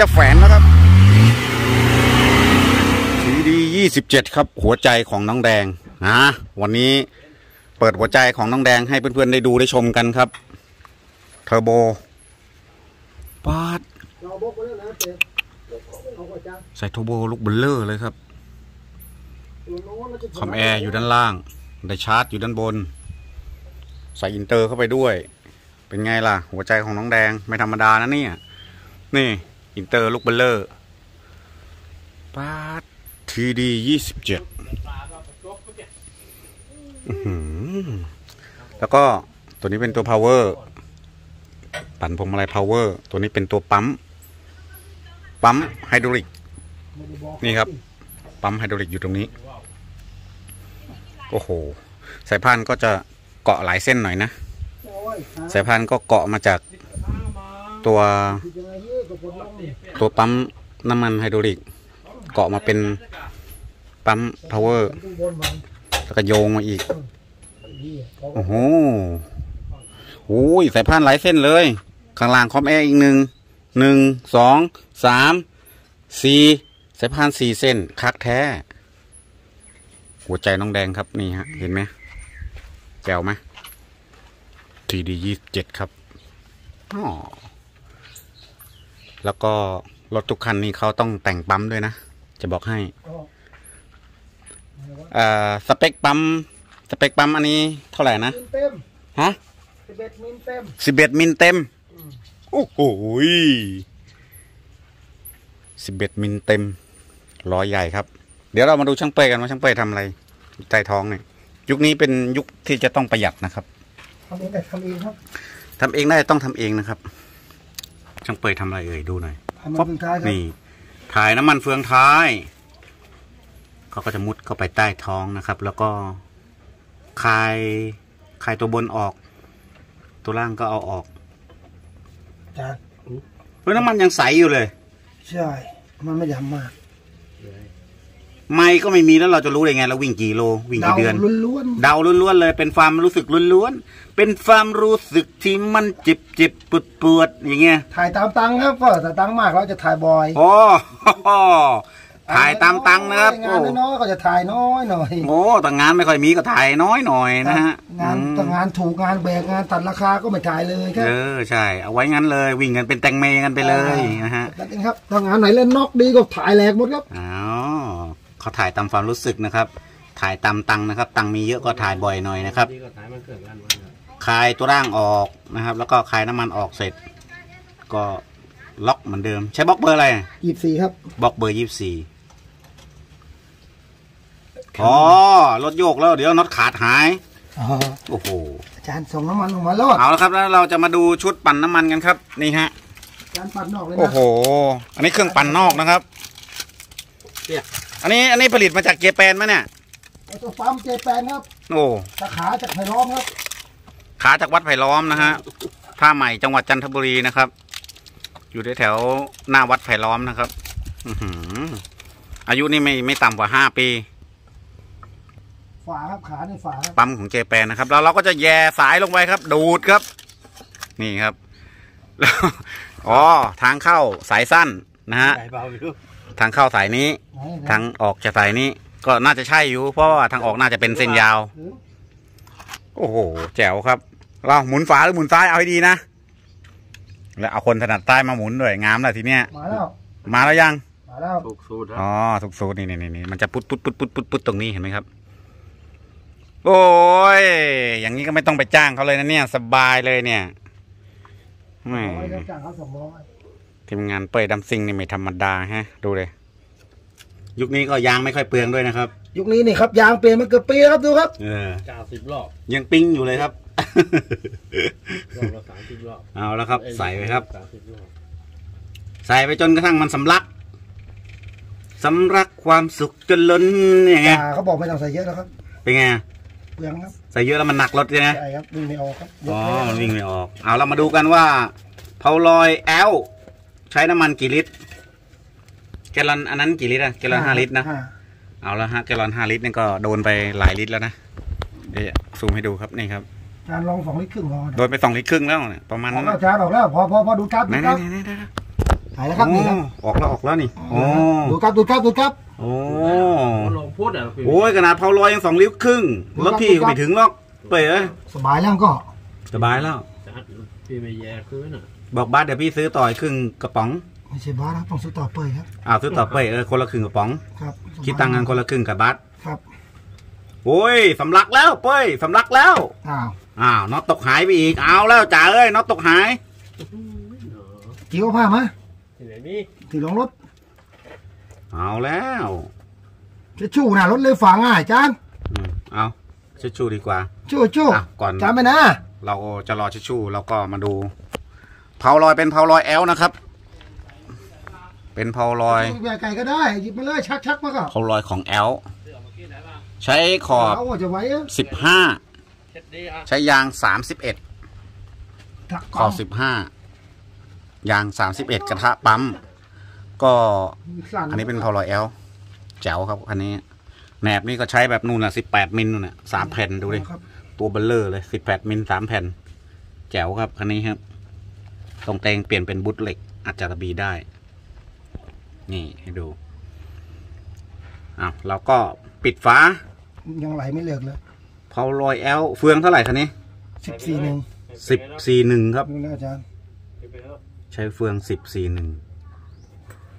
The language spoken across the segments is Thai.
จะแฝนแล้วครับ TD ยี่สิบเจ็ดครับ หัวใจของน้องแดงนะวันนี้เปิดหัวใจของน้องแดงให้เพื่อนๆได้ดูได้ชมกันครับ เทอร์โบปาดเราบอกไว้แล้วนะเจ๊เอาก่อนจ้าใส่เทอร์โบลูกเบลเลอร์เลยครับ คอมแอร์อยู่ด้านล่าง ไดชาร์จอยู่ด้านบน ใส่อินเตอร์เข้าไปด้วย เป็นไงล่ะ หัวใจของน้องแดงไม่ธรรมดานะเนี่ย นี่ อินเตอร์ลูกเบลเลอร์ปาด TD ยี่สิบเจ็ดแล้วก็ตัวนี้เป็นตัว power ปั่นพวงมาลัย power ตัวนี้เป็นตัวปั๊ม ปั๊มไฮดรอลิก นี่ครับ ปั๊มไฮดรอลิกอยู่ตรงนี้ โอ้โห สายพานก็จะเกาะหลายเส้นหน่อยนะ สายพานก็เกาะมาจาก ตัวตัวปั๊มน้ำมันไฮดรอลิก เกาะมาเป็นปั๊ม power แล้วก็โยงมาอีก โอ้โหโอ้ยสายพานหลายเส้นเลย ข้างล่างคอมแอร์อีกหนึ่ง หนึ่ง สอง สาม สี่สายพานสี่เส้น คักแท้ หัวใจน้องแดงครับนี่ฮะ เห็นไหมแจ๋วไหม TD ยี่สิบเจ็ดครับ อ๋อ แล้วก็รถทุกคันนี้เขาต้องแต่งปั๊มด้วยนะ จะบอกให้ก็เอ่อสเปคปั๊มสเปคปั๊มอันนี้เท่าไหร่นะมิลเต็มฮะสิบเอ็ดมิลเต็มสิบเอ็ดมิลเต็มโอ้โหสิบเอ็ดมิลเต็มล้อใหญ่ครับ เดี๋ยวเรามาดูช่างเป้ยกันว่าช่างเป้ยทำอะไรใต้ท้องเนี่ยยุคนี้เป็นยุคที่จะต้องประหยัดนะครับทำเองแต่ทำเองครับทำเองได้ต้องทำเองนะครับ ช่างเป้ยทำอะไรเอ่ยดูหน่อยทำมาสุดท้ายครับนี่ ถ่ายน้ำมันเฟืองท้าย เขาก็จะมุดเข้าไปใต้ท้องนะครับ แล้วก็คลายคลายตัวบนออก ตัวล่างก็เอาออกจ้าเฮ้ยน้ำมันยังใสอยู่เลย ใช่ มันไม่ดำมาก ไม่ก็ไม่มีแล้วเราจะรู้ได้ไงเราวิ่งกี่โลวิ่งกี่เดือนล้วนเดาล้วนๆเลย เป็นความรู้สึกล้วนๆเป็นความรู้สึกที่มันจิบจิบปวดปวดๆอย่างเงี้ยๆถ่ายตามตังค์ครับก็แต่ตังค์มากเราจะถ่ายบ่อยโอ้ถ่ายตามตังค์นะครับงาโอ้นน้อยๆก็จะถ่ายน้อยหน่อยโหแต่งานไม่ค่อยมีก็ถ่ายน้อยหน่อยนะฮะงานอืมแต่งานถูกงานแบกงานตัดราคาก็ไม่ถ่ายเลยครับเออใช่เอาไว้งั้นเลย วิ่งกันเป็นแตงเมกันไปเลยนะฮะนั่นเองครับถ้างานไหนเล่นนอกดีก็ถ่ายแหลกหมดครับอ๋อ เขาถ่ายตามความรู้สึกนะครับ ถ่ายตามตังค์นะครับ ตังค์มีเยอะก็ถ่ายบ่อยหน่อยนะครับนี่ก็ถ่ายมันเกิดกันมาเนี่ยคลายตัวร่างออกนะครับ แล้วก็คลายน้ำมันออกเสร็จ ก็ล็อกเหมือนเดิม ใช้บล็อกเบอร์อะไรยี่สี่ครับ บล็อกเบอร์ยี่สี่อ๋อรถโยกแล้วเดี๋ยวน็อตขาดหาย อ๋อ โอ้โห อาจารย์ส่งน้ำมันออกมาลอดเอาละครับแล้วเราจะมาดูชุดปั่นน้ำมันกันครับนี่ฮะ อาจารย์ปัดนอกเลยโอ้นะโห อันนี้เครื่องปั่นนอกนะครับ อันนี้อันนี้ผลิตมาจากเจแปนไหมเนี่ยเอาตัวปั๊มเจแปนครับโอ้สาขาจากไผ่ล้อมครับ ขาจากวัดไผ่ล้อมนะฮะท่าใหม่จังหวัดจันทบุรีนะครับ อยู่แถวๆหน้าวัดไผ่ล้อมนะครับอือหืออายุนี่ไม่ไม่ต่ำกว่าห้าปี ฝาครับขาในฝาครับปั๊มของเจแปนนะครับ แล้วเราก็จะแย่สายลงไปครับ ดูดครับ นี่ครับแล้วอ๋อทางเข้าสายสั้นนะฮะ ใจเบาอยู่ Dạ, ทางเข้าสายนี้ไหนไหนทางออกจากสายนี้ ก็น่าจะใช่อยู่ เพราะว่าทางออกน่าจะเป็นเส้นยาวถึงโอ้โห แจ๋วครับ เราหมุนฝาหรือหมุนซ้ายเอาให้ดีนะ แล้วเอาคนถนัดใต้มาหมุนด้วยงามแล้วทีเนี้ย มาแล้ว มาแล้วยังมาแล้วถูกสูตรอ๋อถูกสูตรนี่นี่นี่นี่มันจะปุ๊ดปุ๊ดปุ๊ดปุ๊ดปุ๊ดปุ๊ดตรงนี้เห็นไหมครับ โอ้ย อย่างนี้ก็ไม่ต้องไปจ้างเขาเลยนะเนี่ย สบายเลยเนี่ยแหมร้อยครับจ้างเขาสองร้อย ทีมงานเปิดดัมซิงนี่ไม่ธรรมดาฮะ ดูเลย ยุคนี้ก็ยางไม่ค่อยเปลืองด้วยนะครับ ยุคนี้นี่ครับยางเปลี่ยนมาเกือบปีแล้วครับดูครับเออเก้าสิบรอบยังปิ้งอยู่เลยครับรอบละสามสิบรอบเอาแล้วครับ ใส่ไปครับ สามสิบรอบใส่ไปจนกระทั่งมันสำลักสำลักความสุขจนล้นอย่างไงจ่าเขาบอกไม่ต้องใส่เยอะแล้วครับเป็นไงเปลืองครับใส่เยอะแล้วมันหนักรถใช่ไหมใช่ครับวิ่งไม่ออกครับยกอ๋อไม่ได้มันวิ่งไม่ออก เอาเรามาดูกันว่าเพาลอยแอล ใช้น้ำมันกี่ลิตร แกลลอนอันนั้นกี่ลิตรอะแกลลอนห้าลิตรนะห้าเอาละฮะแกลลอนห้าลิตรนี่ก็โดนไปหลายลิตรแล้วนะเดี๋ยวซูมให้ดูครับนี่ครับจานลองสองลิตรครึ่งพอนะโดนไปสองลิตรครึ่งแล้วเนี่ยประมาณออนั้กนแล้วจานออกแล้วพอพอพอดูครับไหนดูไหนครับไหนไหนไหนหายแล้วครับนี่ครับออกแล้วออกแล้วนี่โอ้ดูครับดูครับดูครับโอ้ลงพูดอะพี่โอ้ยขนาดเผาลอยยังสองลิตรครึ่งรถพี่ก็ไม่ถึงหรอกเป๋ยเอ้ยสบายแล้วก็ สบายแล้วพี่ไม่แย่คืนอะ บอกบ้านเดี๋ยวพี่ซื้อต่อยครึ่งกระป๋อง ไม่ใช่บ้าครับต้องซื้อต่อเปยครับ อ้าวซื้อต่อเป๋ยเออคนละครึ่งกระป๋อง ครับคิดตังค์กันคนละครึ่งกับบัสครับ โอ้ยสำลักแล้วเป้ยสำลักแล้ว อ้าว อ้าวน็อตตกหายไปอีก เอาแล้วจ่าเอ้ยน็อตตกหายเกี่ยวผ้ามาที่ไหนมีที่ลงรถ เอาแล้วจะชู้นะรถเลยฝาง่ายจานอืมเอาชิชชูดีกว่า ชู้ชู้อะก่อนจานไปนะ เราจะรอชิชชูเราก็มาดู เผาลอยเป็นเผาลอยแอลนะครับ เป็นเผาลอยใหญ่ไก่ก็ได้หยิบมาเลยชักชักมาก็เผาลอยของแอลใช้ขอบเอาว่าจะไหว้อะสิบห้าเช็ดดีอะใช้ยางสามสิบเอ็ดถักขอบสิบห้ายางสามสิบเอ็ดกระทะปั๊ม ก็สั่อันนี้เป็นพาวลอยแอลแจ๋วครับคันนี้แหนบนี่ก็ใช้แบบนู่นน่ะสิบแปดมิลนู่นน่ะสามแผ่นดูดิครับตัวเบลเลอร์เลยสิบแปดมิลสามแผ่น แจ๋วครับคันนี้ครับ ตรงเตงเปลี่ยนเป็นบุตเหล็กอัจจารบีได้ นี่ให้ดูอ้าวเราก็ปิดฝายังไหลไม่เลิกเลยพาวลอยแอลเฟืองเท่าไหร่คันนี้สิบสี่หนึ่งสิบสี่หนึ่งครับนี่นะอาจารย์ไปเถอะใช้เฟืองสิบสี่หนึ่ง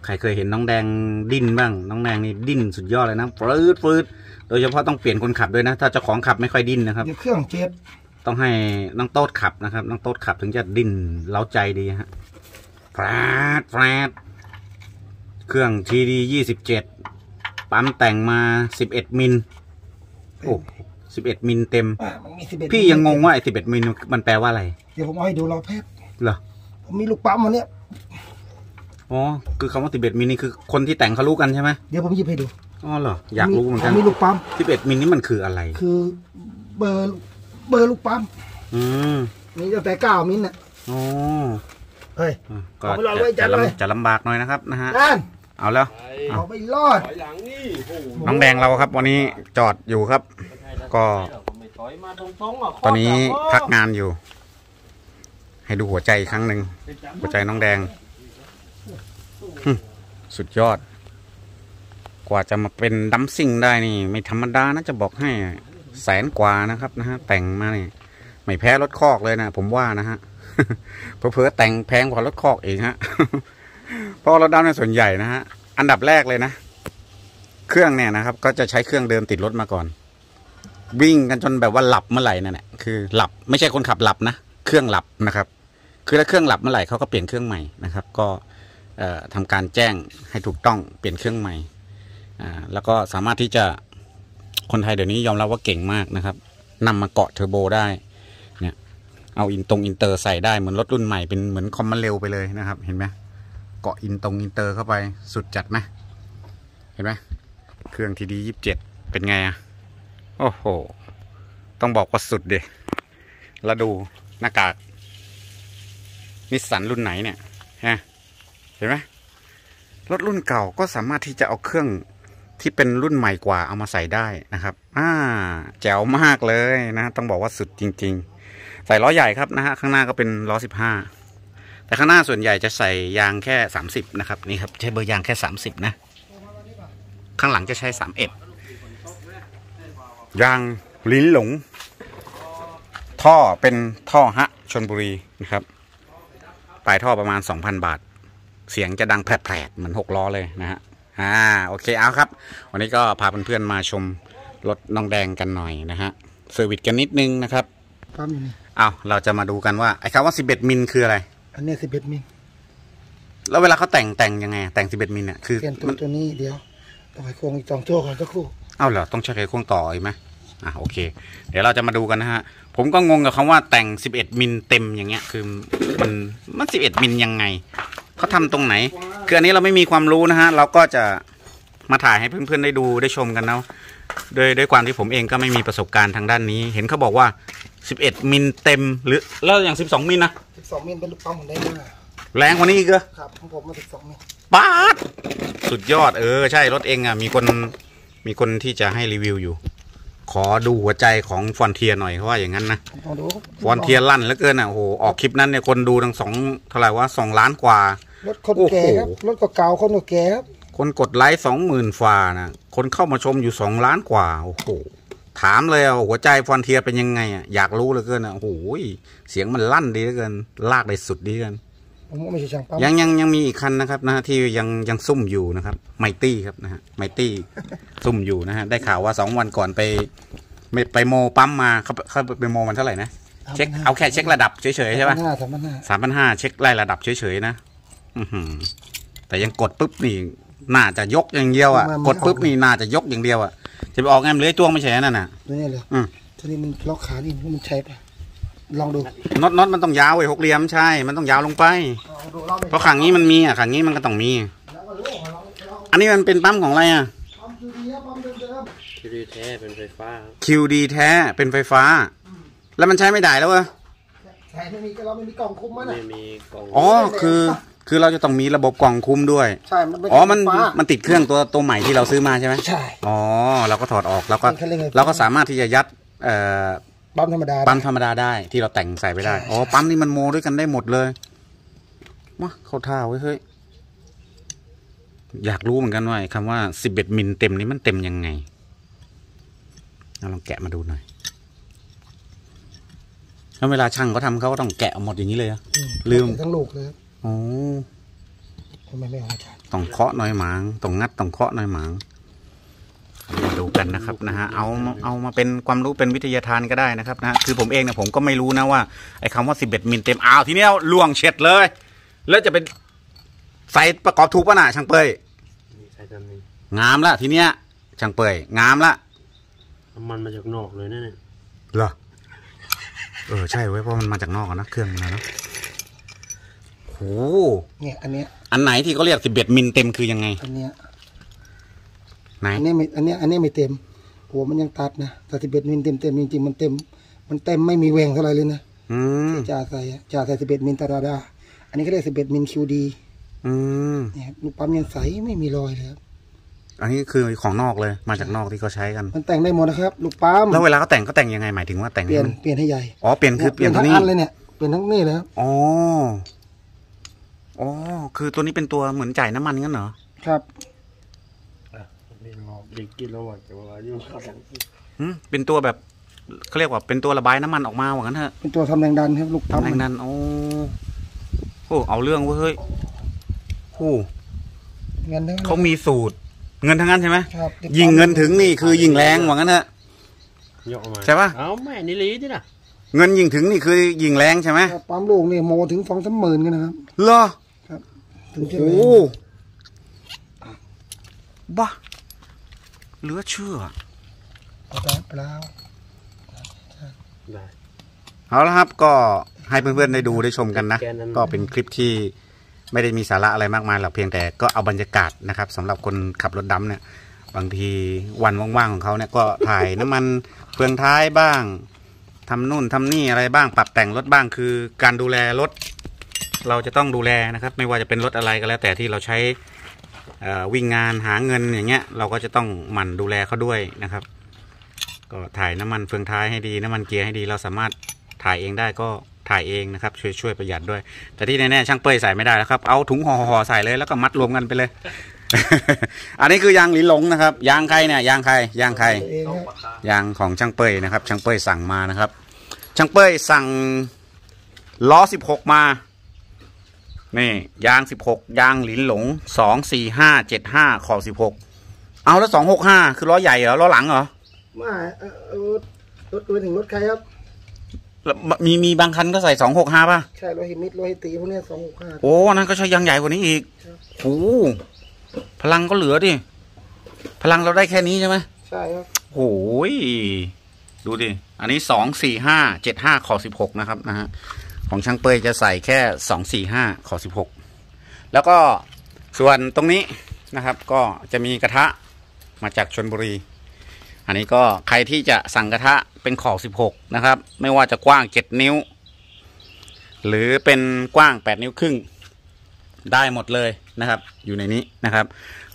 ใครเคยเห็นน้องแดงดิ้นบ้าง น้องแดงนี่ดิ้นสุดยอดเลยนะ ฟืดฟืดโดยเฉพาะต้องเปลี่ยนคนขับด้วยนะ ถ้าเจ้าของขับไม่ค่อยดิ้นนะครับ เดี๋ยวเครื่องเจ็บ ต้องให้น้องโต๊ดขับนะครับน้องโต๊ดขับถึงจะดิ้นเร้าใจดีฮะแฟรดแฟรดเครื่อง TD ยี่สิบเจ็ดปั๊มแต่งมาสิบเอ็ดมิลโอ้สิบเอ็ดมิลเต็ม อะมันมีสิบเอ็ดพี่ยังงงว่าไอ้สิบเอ็ดมิลมันแปลว่าอะไรเดี๋ยวผมเอาให้ดูรอแป๊บเหรอผมมีลูกปั๊มวันเนี้ยอ๋อคือคำว่าสิบเอ็ดมิลนี่คือคนที่แต่งเขารู้กันใช่ไหมเดี๋ยวผมหยิบให้ดูอ๋อเหรออยากรู้เหมือนกันผมมีลูกปั๊มสิบเอ็ดมิลนี่มันคืออะไร คือเบอร์ เบอร์ลูกปั๊มอืมมีตั้งแต่เก้ามิลน่ะอ๋อเฮ้ย ก็เอาไปรอจะไว้จัจะดเลยลำจะลำบากหน่อยนะครับนะฮะนั่นเอาแล้วไปเอาไปรอด ถอยหลังนี่โอ้โหน้องแดงเราครับ วันนี้จอดอยู่ครับ ก็ ไม่ถอยมาตรงๆอะตอนนี้พักงานอยู่ ให้ดูหัวใจอีกครั้งหนึ่งหัวใจน้องแดงหึสุดยอด กว่าจะมาเป็นดัมซิ่งได้นี่ ไม่ธรรมดานะจะบอกให้ แสนกว่านะครับนะฮะแต่งมานี่ไม่แพ้รถคอกเลยนะผมว่านะฮะเพอเพอแต่งแพงกว่ารถคอกเองฮะเพราะรถดำในส่วนใหญ่นะฮะอันดับแรกเลยนะ เครื่องเนี่ยนะครับ ก็จะใช้เครื่องเดิมติดรถมาก่อน วิ่งกันจนแบบว่าหลับเมื่อไหร่นั่นแหละคือหลับไม่ใช่คนขับหลับนะเครื่องหลับนะครับ คือถ้าเครื่องหลับเมื่อไหร่เขาก็เปลี่ยนเครื่องใหม่นะครับ ก็เอ่อทำการแจ้งให้ถูกต้องเปลี่ยนเครื่องใหม่แล้วก็สามารถที่จะ คนไทยเดี๋ยวนี้ยอมรับว่าเก่งมากนะครับนำมาเกาะเทอร์โบได้เนี่ยเอาอินตรงอินเตอร์ใส่ได้เหมือนรถรุ่นใหม่เป็นเหมือนคอมมันเร็วไปเลยนะครับ เห็นไหมเกาะอินตรงอินเตอร์เข้าไปสุดจัดไหมเห็นไหมเครื่อง TD ยี่สิบเจ็ดเป็นไงอะโอ้โห ต้องบอกว่าสุดเลยแล้วดูหน้ากากนิสสันรุ่นไหนเนี่ยฮะเห็นไหมรถรุ่นเก่าก็สามารถที่จะเอาเครื่อง ที่เป็นรุ่นใหม่กว่าเอามาใส่ได้นะครับ อ่า แจ๋วมากเลยนะ ต้องบอกว่าสุดจริง ๆ ใส่ล้อใหญ่ครับนะฮะข้างหน้าก็เป็นล้อสิบห้าแต่ข้างหน้าส่วนใหญ่จะใส่ยางแค่สามสิบนะครับนี่ครับใช้เบอร์ยางแค่สามสิบนะ ข้างหลังจะใช้สามเอ็ดยางลิ้นหลง ท่อเป็นท่อฮะชนบุรีนะครับปลายท่อประมาณ2,000บาท เสียงจะดังแผลดๆเหมือนหกล้อเลยนะฮะ อ่าโอเคเอาครับ วันนี้ก็พาเพื่อนๆมาชมรถน้องแดงกันหน่อยนะฮะเซอร์วิสกันนิดนึงนะครับปั๊มอยู่นี่เอาเราจะมาดูกันว่าไอ้คำว่า 11 มิลคืออะไร อันเนี้ยสิบเอ็ดมิลแล้วเวลาเขาแต่งแต่งยังไงแต่ง 11 มิลเนี่ยคือเปลี่ยนตัวมันตัวนี้เดียวต้องให้โครงอีกสองโจ้ก่อนสักครู่เอ้าเหรอต้องใช้ไขควงต่ออีกไหมอะโอเค เดี๋ยวเราจะมาดูกันนะฮะผมก็งงกับคำว่าแต่ง 11 มิลเต็มอย่างเงี้ยคือมันมัน 11 มิลยังไงเขาทำตรงไหนคื ออันนี้เราไม่มีความรู้นะฮะ เราก็จะมาถ่ายให้เพื่อนๆได้ดูได้ชมกันนะโดยด้วยความที่ผมเองก็ไม่มีประสบการณ์ทางด้านนี้ เห็นเขาบอกว่า 11มิลเต็มหรือแล้วอย่าง 12มิลนะสิบสองมิลเป็นลูกปั๊มของได้มาแรงกว่านี้อีกเหรอครับของผมมาสิบสองมิลป๊าดสุดยอดเออ ใช่รถเองอะมีคนมีคนที่จะให้รีวิวอยู่ ขอดูหัวใจของ Frontier หน่อยเขาว่าอย่างนั้นนะลองดู Frontierลั่นเหลือเกินอะโอ้โหออกคลิปนั้นเนี่ยคนดูทั้งสองเท่าไหร่ว่าสองล้านกว่า รถคนแก่ครับโอ้โหรถก็เก่าคนก็แก่ครับคนกดไลค์สองหมื่นกว่านะคนเข้ามาชมอยู่สองล้านกว่าโอ้โหถามเลยอะหัวใจ Frontier เป็นยังไงอะอยากรู้เหลือเกินอะโอ้โหยเสียงมันลั่นดีเหลือเกิน ลากได้สุดดีเหลือเกินผมก็ไม่ใช่ช่างปั๊มยังยังยังมีอีกคันนะครับนะฮะที่ยังยังซุ่มอยู่นะครับ Mighty ครับนะฮะ Mighty ซุ่มอยู่นะฮะได้ข่าวว่าสองวันก่อนไปไม่ไปโมปั๊มมาเขาเขาไปโมมันเท่าไหร่นะเช็คเอาแค่เช็คระดับเฉยๆใช่ปะหน้าสามพันห้าสามพันห้าเช็คไล่ระดับเฉยๆนะอือหือ แต่ยังกดปุ๊บนี่น่าจะยกอย่างเดียวอะ กดปุ๊บนี่น่าจะยกอย่างเดียวอะ จะไปออกแงมเลื้อยจ้วงไม่ใช่นั่นน่ะตัวนี้เลยอืมตัวนี้มันล็อกขานี่มันใช้ปะลองดูน็อตน็อตมันต้องยาวไอ้หกเหลี่ยมใช่ มันต้องยาวลงไปลองดูลองดูเพราะขังนี้มันมีอะขังนี้มันก็ต้องมีแล้วก็รู้ลองลองอันนี้มันเป็นปั๊มของอะไรอะปั๊มคือดีครับปั๊มเดิมทีดีแท้เป็นไฟฟ้าครับ QD แท้เป็นไฟฟ้า แล้วมันใช้ไม่ได้แล้วเว้ยๆใช่ไม่มีเราไม่มีกล่องคุมมันไม่อะมีกล่องอ๋อคือ คือเราจะต้องมีระบบกล่องคุมด้วย ใช่มันเป็นอ๋อมันไฟฟ้า มันติดเครื่องตัวตัวใหม่ที่เราซื้อมาใช่ไหมใช่ อ๋อเราก็ถอดออกแล้วก็เป็นแค่เรื่องไฟฟ้าเราก็สามารถที่จะยัดเอ่อปั๊มธรรมดา ปั๊มธรรมดาได้ที่เราแต่งใส่ไปได้ใช่ อ๋อใช่ปั๊มนี่มันโมด้วยกันได้หมดเลยมาเข้าท่าเว้ยเฮ้ยอยากรู้เหมือนกันว่าไอ้คำว่าสิบเอ็ดมิลเต็มนี้มันเต็มยังไงเอาลองแกะมาดูหน่อยแล้วเวลาช่างเขาทำเขาก็ต้องแกะออกหมดอย่างนี้เลยเหรออืลืม ทั้งลูกเลยครับ อ๋อทำไมไม่เอาอาจารย์ต้องเคาะหน่อยหมางต้องงัดต้องเคาะหน่อยหมางมาดูกันนะครับนะฮะเอามาเอามาเป็นความรู้เป็นวิทยาทานก็ได้นะครับนะฮะคือผมเองเนี่ยผมก็ไม่รู้นะว่าไอ้คำว่าสิบเอ็ดมิลเต็มอ้าวทีเนี้ยล่วงเฉ็ดเลย แล้วจะเป็นใส่ประกอบถูกป่ะน่ะช่างเปยมีใช้ทำนี้งามละทีเนี้ยช่างเปยงามละน้ำมันมาจากนอกเลยนะเนี่ยเหรอเออใช่เว้ยเพราะมันมาจากนอกอะนะเครื่องมันนะเนอะโหเนี่ยอันเนี้ยอันไหนที่เขาเรียกสิบเอ็ดมิลเต็มคือยังไง อันเนี้ยไหนอันเนี้ยไม่อันเนี้ยอันเนี้ยไม่เต็มหัวมันยังตัดนะแต่สิบเอ็ดมิลเต็มเต็มจริงๆมันเต็ม มันเต็มไม่มีแหว่งเท่าไหร่เลยนะอืมจ่าใส่อะจ่าใส่สิบเอ็ดมิลธรรมดา อันนี้ก็ได้สิบเอ็ดมิล QD อืมเนี่ยครับลูกปั๊มยังใสไม่มีรอยเลยครับอันนี้คือของนอกเลยมาจากนอกที่เขาใช้กัน มันแต่งได้หมดนะครับ ลูกปั๊มแล้วเวลาเขาแต่งเขาแต่งยังไงหมายถึงว่าแต่งเปลี่ยนให้มัเปลี่ยนให้ใหญ่อ๋อเปลี่ยนคือเปลี่ยนตัวทั้งนี้อันเลยเนี่ยเปลี่ยนทั้งนี่เลยครับอ๋อ อ๋อ คือตัวนี้เป็นตัวเหมือนจ่ายน้ำมันงั้นเหรอ ครับนี่รอบดิกินแล้วว่าจะว่าอยู่ข้างหลังหืมเป็นตัวแบบเขาเรียกว่าเป็นตัวระบายน้ำมันออกมาว่างั้นเถอะเป็นตัวทำแรงดันครับลูกปั๊มแรงนั้นโอ้โอ้เอาเรื่องเว้ยเฮ้ยโอ้เงินทั้งนั้นเขามีสูตร เงินทั้งนั้นใช่ไหมครับยิงเงินถึงนี่คือยิงแรงว่างั้นเถอะ ยกออกมาใช่ปะ เอาแม่นี่ลีที่น่ะเงินยิงถึงนี่คือยิงแรงใช่ไหมครับปั๊มลูกนี่โมถึงสองสามหมื่นกันนะครับ เหรอถึงจะ โอ้แรโหงบ้าเหลือเชื่อเอาไปเปล่าได้เอาละครับก็ให้เพื่อนๆได้ดูได้ชมกันนะแกนนั้นก็เป็นคลิปที่ไม่ได้มีสาระอะไรมากมายหรอกเพียงแต่ก็เอาบรรยากาศนะครับสำหรับคนขับรถดำเนี่ย บางทีวันว่างๆของเขาเนี่ยก็ถ่ายน้ำมันเฟืองท้ายบ้างทำนู่นทำนี่อะไรบ้างปรับแต่งรถบ้างคือการดูแลรถ เราจะต้องดูแลนะครับ ไม่ว่าจะเป็นรถอะไรก็แล้ว แต่ที่เราใช้วิ่งงานหาเงินอย่างเงี้ย เราก็จะต้องหมั่นดูแลเขาด้วยนะครับ ก็ถ่ายน้ำมันเฟืองท้ายให้ดีน้ำมันเกียร์ให้ดี เราสามารถถ่ายเองได้ก็ถ่ายเองนะครับ ช่วยช่วยประหยัดด้วย แต่ที่แน่ๆช่างเป้ยใส่ไม่ได้แล้วครับเอาถุงห่อห่อๆใส่เลยแล้วก็มัดรวมกันไปเลย อันนี้คือยางหลีหลงนะครับยางใครเนี่ยยางใครยางใครยางของช่างเป้ยนะครับ ช่างเป้ยสั่งมานะครับ ช่างเป้ยสั่งล้อสิบหกมา นี่ยางสิบหกยางหลินหลงสองสี่ห้าเจ็ดห้าขอบสิบหกเอาแล้วสองหกห้าคือล้อใหญ่เหรอล้อหลังเหรอไม่เออเออรถไปถึงรถใครครับแล้วมีมีบางคันก็ใส่สองหกห้าป่ะใช่รถฮิมิตรถฮิตีพวกเนี้สองหกห้า โอ้อันนั้นก็ใช้ยางใหญ่กว่านี้อีกครับ โอ้พลังก็เหลือดิพลังเราได้แค่นี้ใช่ไหมใช่ครับโอ้ยดูดิ อันนี้สองสี่ห้าเจ็ดห้าขอสิบหกนะครับนะฮะ ของช่างเปยจะใส่แค่สองสี่ห้าขอสิบหกแล้วก็ส่วนตรงนี้นะครับ ก็จะมีกระทะมาจากชนบุรี อันนี้ก็ใครที่จะสั่งกระทะเป็นขอบสิบหกนะครับ ไม่ว่าจะกว้างเจ็ดนิ้ว หรือเป็นกว้างแปดนิ้วครึ่งได้หมดเลยนะครับ อยู่ในนี้นะครับ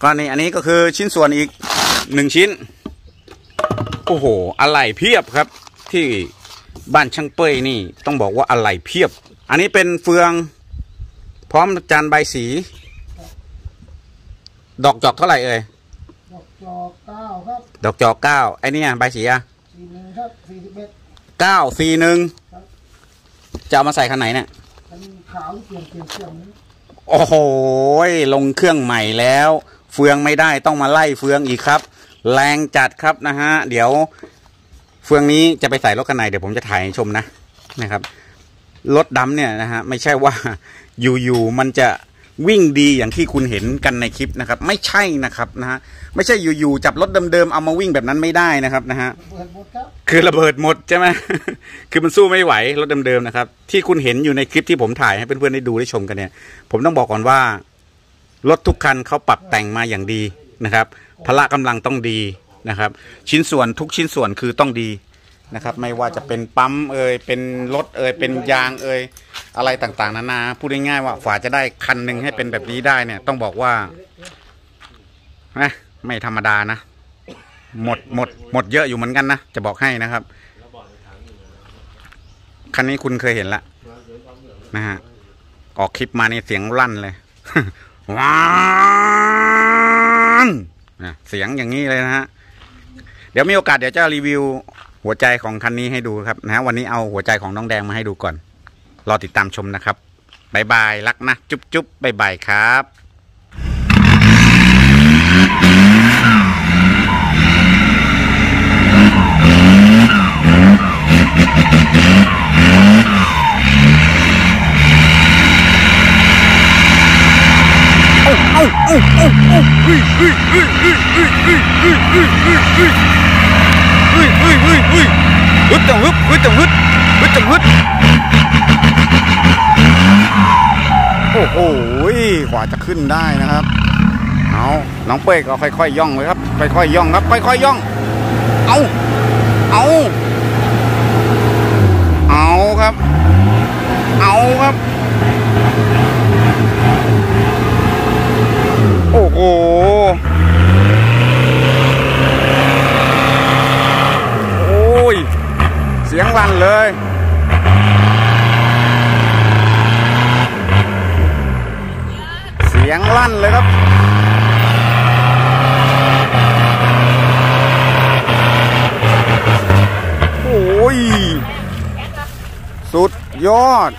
ก็นี่อันนี้ก็คือชิ้นส่วนอีกหนึ่งชิ้น โอ้โหอะไรเพียบครับที่ บ้านช่างเป้ยนี่ต้องบอกว่าอะไรเพียบ อันนี้เป็นเฟือง พร้อมจานใบสี ดอกจอกเท่าไหร่เอ่ยดอกจอกเก้าครับ ดอกจอกเก้าไอ้เนี่ยใบสีอะสี่หนึ่งครับสี่สิบเอ็ดเก้าสี่หนึ่งจะเอามาใส่คันไหนเนี่ยเป็นขาวเปลี่ยนเปลี่ยนเปลี่ยนนี้โอ้โหยลงเครื่องใหม่แล้ว เฟืองไม่ได้ต้องมาไล่เฟืองอีกครับ แรงจัดครับนะฮะ เดี๋ยว เฟืองนี้จะไปใส่รถคันไหนเดี๋ยวผมจะถ่ายให้ชมนะนะครับรถดำเนี่ยนะฮะไม่ใช่ว่าอยู่ๆมันจะวิ่งดีอย่างที่คุณเห็นกันในคลิปนะครับ ไม่ใช่นะครับนะฮะไม่ใช่อยู่ๆจับรถเดิมๆเอามาวิ่งแบบนั้นไม่ได้นะครับนะฮะเปิดหมดครับคือระเบิดหมดใช่ไหมคือมันสู้ไม่ไหวรถเดิมๆนะครับ ที่คุณเห็นอยู่ในคลิปที่ผมถ่ายให้เพื่อนๆได้ดูได้ชมกันเนี่ย ผมต้องบอกก่อนว่ารถทุกคันเขาปรับแต่งมาอย่างดีนะครับพละกำลังต้องดี นะครับ ชิ้นส่วนทุกชิ้นส่วนคือต้องดีนะครับ ไม่ว่าจะเป็นปั๊มเอ่ยเป็นรถเอ่ยเป็นยางเอ่ยอะไรต่างๆนานาพูดง่ายๆว่าฝาจะได้คันหนึ่งให้เป็นแบบนี้ได้เนี่ย ต้องบอกว่านะไม่ธรรมดานะ หมดหมดหมดเยอะอยู่เหมือนกันนะ จะบอกให้นะครับ คันนี้คุณเคยเห็นละนะฮะออกคลิปมาในเสียงลั่นเลยว้านนะเสียงอย่างนี้เลยนะฮะ ดี๋ยวมีโอกาสเดี๋ยวจะรีวิวหัวใจของคันนี้ให้ดูครับนะฮะวันนี้เอาหัวใจของน้องแดงมาให้ดูก่อน รอติดตามชมนะครับ bye bye รักนะ จุ๊บจุ๊บ bye bye ครับ ฮึดฮึดฮึดฮึดฮึดจังฮึดฮึดจังฮึดฮึดจังฮึดโอ้โหกว่าจะขึ้นได้นะครับ เอาน้องเป้ยก็ค่อยๆย่องเลยครับ ค่อยๆย่องครับ ค่อยๆย่อง เอาเอาเอาครับ เอาครับ โอ้โห โอ้ย ลั่นเลย เสียงลั่นเลยครับโอ้ยสุดยอด